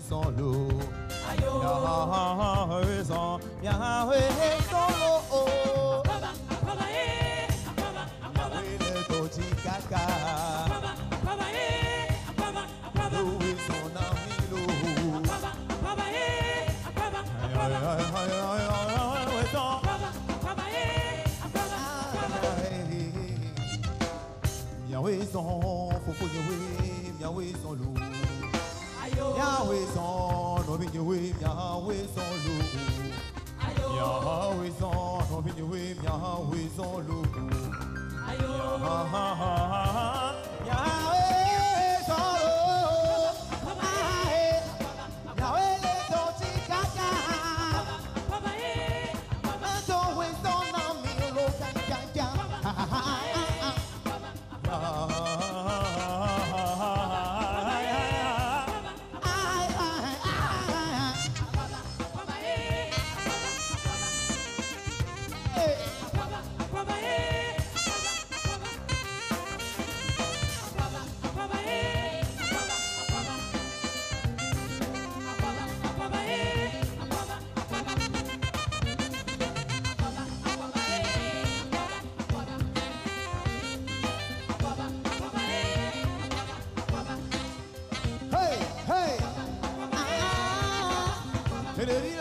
son. Ayo. Yahweh son, Yahweh son eh. Akwaba, Yahweh le toti kaka. eh. Loué son ami eh. Akwaba, Yahweh son. eh. Yahweh son, Fofo Yahweh, Yahweh son l'eau. Ayo. Yahweh son, Nobi Yahweh, Yahweh son l'eau. Ayo. Yahweh son, Nobi Yahweh, Yahweh son l'eau. Ayo. Yahweh alegría.